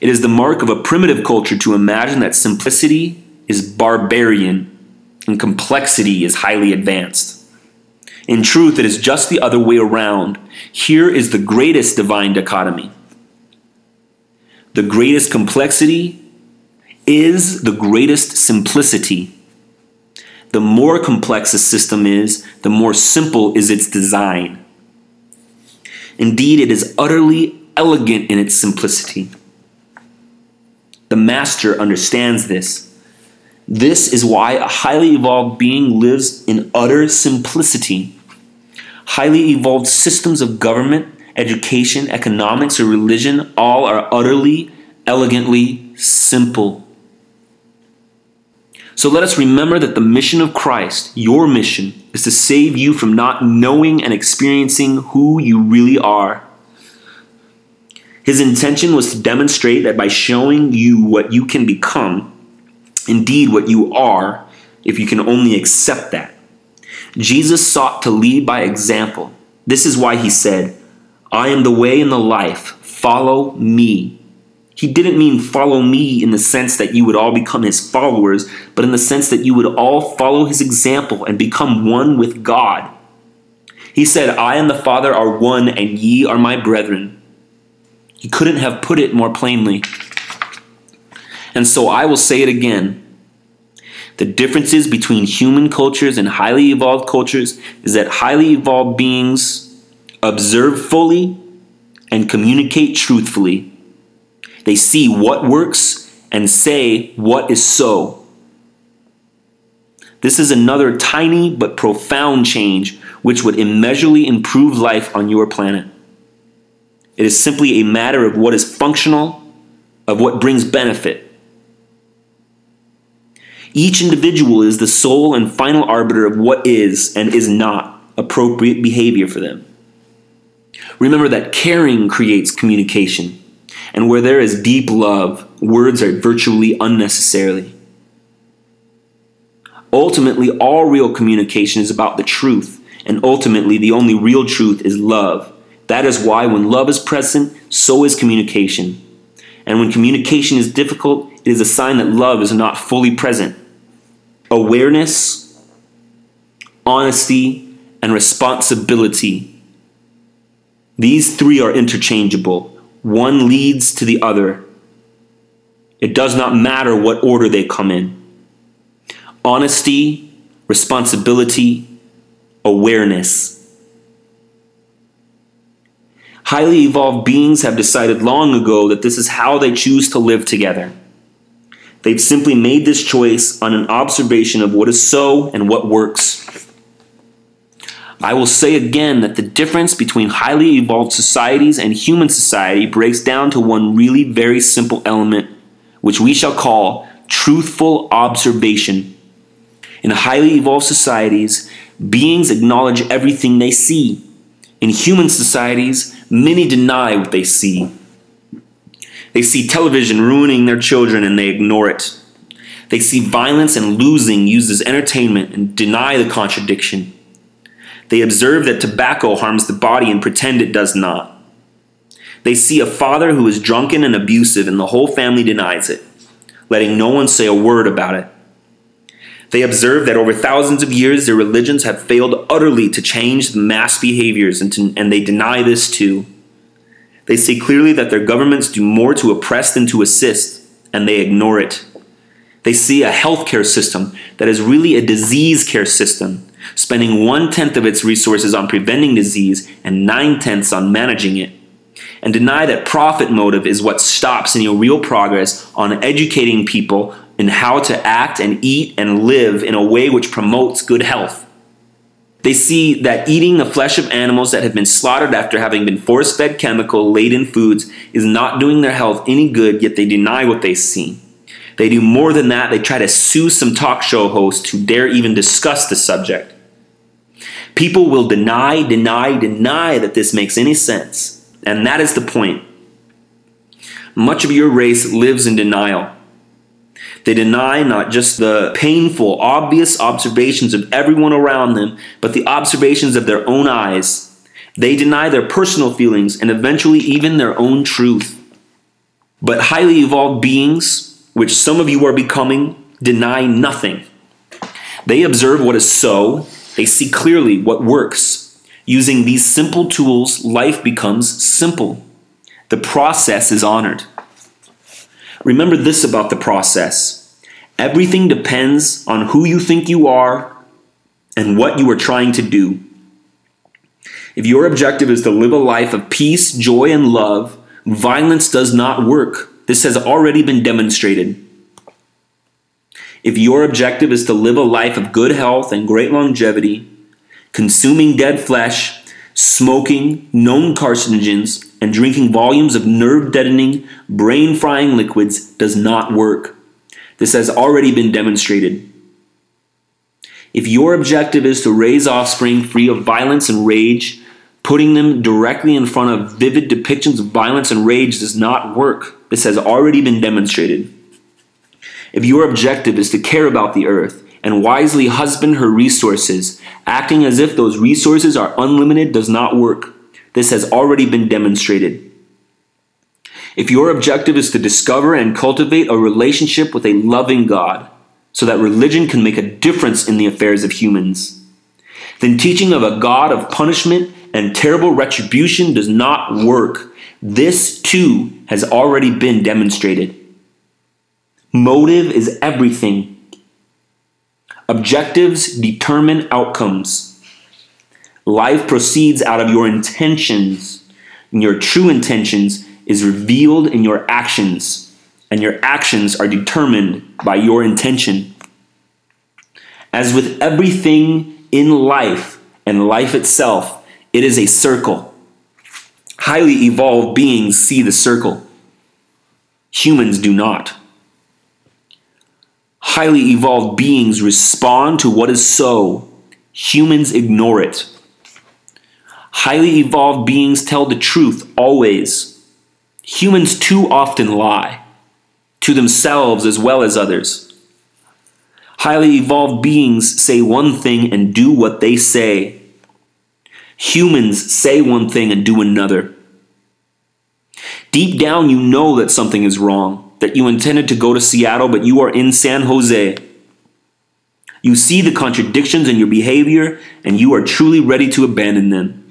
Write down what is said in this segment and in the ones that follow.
It is the mark of a primitive culture to imagine that simplicity is barbarian and complexity is highly advanced. In truth, it is just the other way around. Here is the greatest divine dichotomy. The greatest complexity is the greatest simplicity. The more complex a system is, the more simple is its design. Indeed, it is utterly elegant in its simplicity. The master understands this. This is why a highly evolved being lives in utter simplicity. Highly evolved systems of government, education, economics, or religion all are utterly, elegantly simple. So let us remember that the mission of Christ, your mission, is to save you from not knowing and experiencing who you really are. His intention was to demonstrate that by showing you what you can become, indeed what you are, if you can only accept that. Jesus sought to lead by example. This is why he said, I am the way and the life. Follow me. He didn't mean follow me in the sense that you would all become his followers, but in the sense that you would all follow his example and become one with God. He said, I and the Father are one, and ye are my brethren. He couldn't have put it more plainly. And so I will say it again. The differences between human cultures and highly evolved cultures is that highly evolved beings observe fully and communicate truthfully they see what works and say what is so. This is another tiny but profound change which would immeasurably improve life on your planet. It is simply a matter of what is functional, of what brings benefit. Each individual is the sole and final arbiter of what is and is not appropriate behavior for them. Remember that caring creates communication. And where there is deep love, words are virtually unnecessarily. Ultimately, all real communication is about the truth, and ultimately, the only real truth is love. That is why, when love is present, so is communication. And when communication is difficult, it is a sign that love is not fully present. Awareness, honesty, and responsibility. These three are interchangeable. One leads to the other. It does not matter what order they come in. Honesty, responsibility, awareness. Highly evolved beings have decided long ago that this is how they choose to live together. They've simply made this choice on an observation of what is so and what works. I will say again that the difference between highly evolved societies and human society breaks down to one really very simple element, which we shall call truthful observation. In highly evolved societies, beings acknowledge everything they see. In human societies, many deny what they see. They see television ruining their children and they ignore it. They see violence and losing used as entertainment and deny the contradiction. They observe that tobacco harms the body and pretend it does not. They see a father who is drunken and abusive, and the whole family denies it, letting no one say a word about it. They observe that over thousands of years, their religions have failed utterly to change the mass behaviors, and, to, and they deny this too. They see clearly that their governments do more to oppress than to assist, and they ignore it. They see a healthcare system that is really a disease care system spending one tenth of its resources on preventing disease and nine tenths on managing it, and deny that profit motive is what stops any real progress on educating people in how to act and eat and live in a way which promotes good health. They see that eating the flesh of animals that have been slaughtered after having been force fed chemical laden foods is not doing their health any good, yet they deny what they see. They do more than that, they try to sue some talk show host who dare even discuss the subject. People will deny, deny, deny that this makes any sense. And that is the point. Much of your race lives in denial. They deny not just the painful, obvious observations of everyone around them, but the observations of their own eyes. They deny their personal feelings and eventually even their own truth. But highly evolved beings, which some of you are becoming, deny nothing. They observe what is so, they see clearly what works. Using these simple tools, life becomes simple. The process is honored. Remember this about the process everything depends on who you think you are and what you are trying to do. If your objective is to live a life of peace, joy, and love, violence does not work. This has already been demonstrated. If your objective is to live a life of good health and great longevity, consuming dead flesh, smoking known carcinogens, and drinking volumes of nerve deadening, brain frying liquids does not work. This has already been demonstrated. If your objective is to raise offspring free of violence and rage, putting them directly in front of vivid depictions of violence and rage does not work. This has already been demonstrated. If your objective is to care about the earth and wisely husband her resources, acting as if those resources are unlimited does not work. This has already been demonstrated. If your objective is to discover and cultivate a relationship with a loving God, so that religion can make a difference in the affairs of humans, then teaching of a God of punishment and terrible retribution does not work. This too has already been demonstrated. Motive is everything. Objectives determine outcomes. Life proceeds out of your intentions, and your true intentions is revealed in your actions, and your actions are determined by your intention. As with everything in life and life itself, it is a circle. Highly evolved beings see the circle. Humans do not. Highly evolved beings respond to what is so. Humans ignore it. Highly evolved beings tell the truth always. Humans too often lie, to themselves as well as others. Highly evolved beings say one thing and do what they say. Humans say one thing and do another. Deep down, you know that something is wrong, that you intended to go to Seattle, but you are in San Jose. You see the contradictions in your behavior, and you are truly ready to abandon them.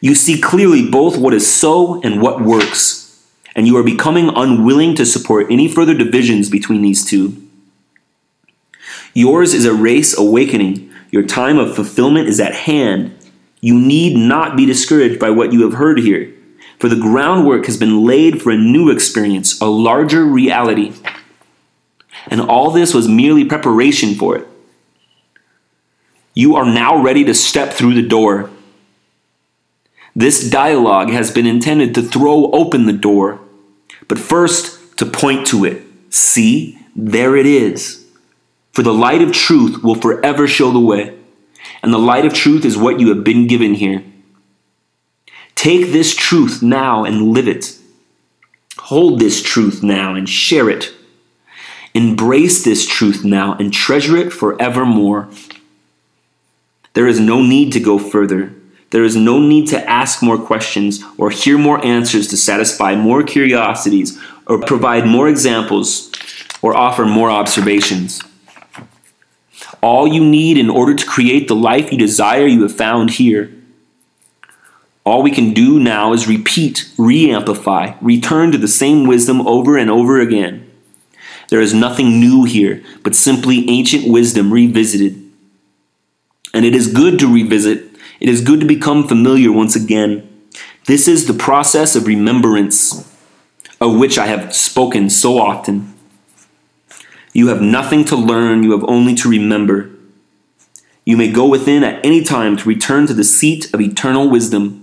You see clearly both what is so and what works, and you are becoming unwilling to support any further divisions between these two. Yours is a race awakening. Your time of fulfillment is at hand, you need not be discouraged by what you have heard here, for the groundwork has been laid for a new experience, a larger reality. And all this was merely preparation for it. You are now ready to step through the door. This dialogue has been intended to throw open the door, but first to point to it. See, there it is. For the light of truth will forever show the way and the light of truth is what you have been given here. Take this truth now and live it. Hold this truth now and share it. Embrace this truth now and treasure it forevermore. There is no need to go further. There is no need to ask more questions or hear more answers to satisfy more curiosities or provide more examples or offer more observations. All you need in order to create the life you desire, you have found here. All we can do now is repeat, re amplify, return to the same wisdom over and over again. There is nothing new here, but simply ancient wisdom revisited. And it is good to revisit, it is good to become familiar once again. This is the process of remembrance, of which I have spoken so often. You have nothing to learn, you have only to remember. You may go within at any time to return to the seat of eternal wisdom.